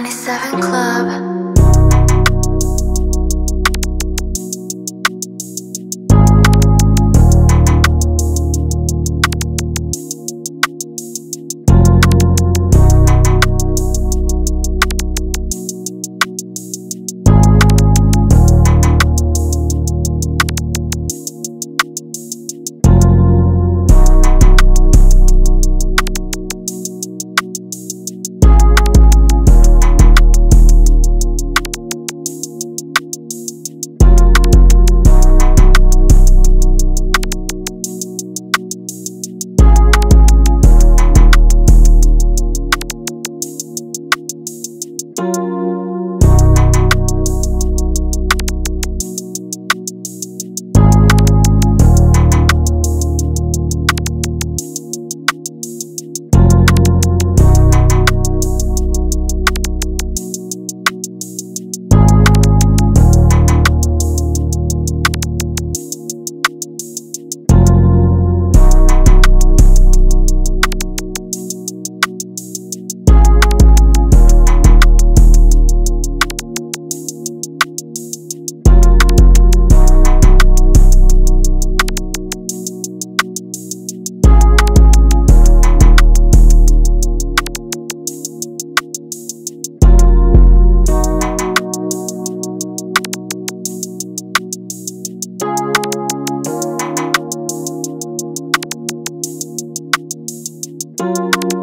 27 Club. Música Música